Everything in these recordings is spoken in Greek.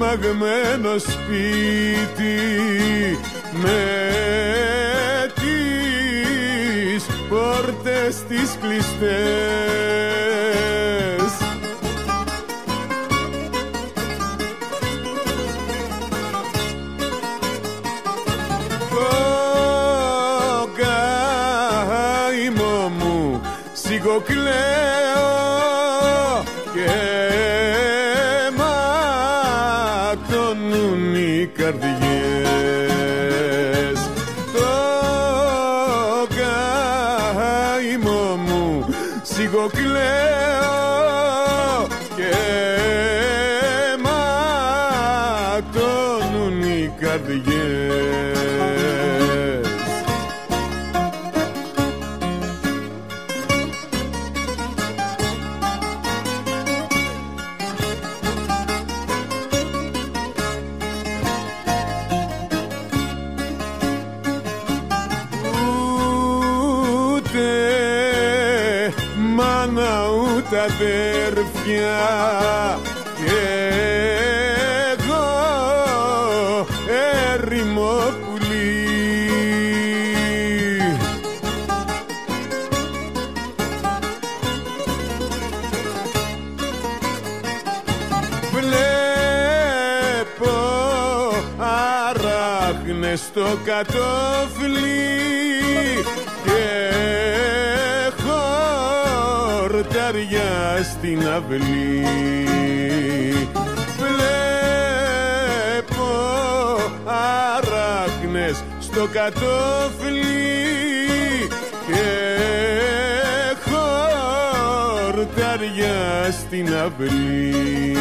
τρομαγμένο σπίτι με τις πόρτες τις κλειστές. Το καημό μου σιγοκλαίω οι καρδιές. Το καημό μου σιγοκλαίω και ματώνουν οι καρδιές μάνα ούτε αδέρφια. Και εγώ έρημο πουλί. Βλέπω αράχνες στο κατόφλι χορταριά στην αυλή. Βλέπω αράχνες στο κατόφλι και χορταριά στην αυλή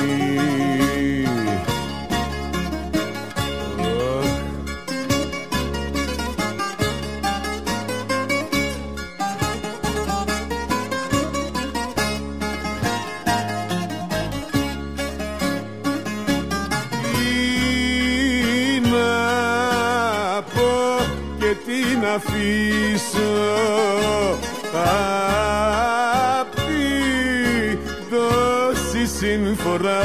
να πω και τι να αφήσω. Απ' τη δόση συμφορά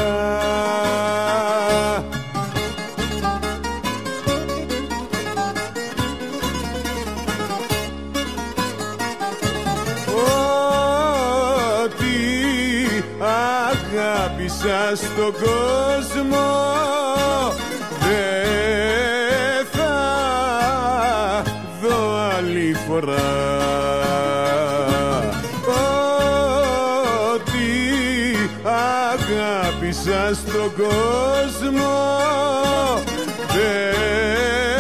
Ό,τι αγάπησα στον κόσμο δεν θα δω άλλη φορά Ό,τι αγάπησα στον κόσμο. Δεν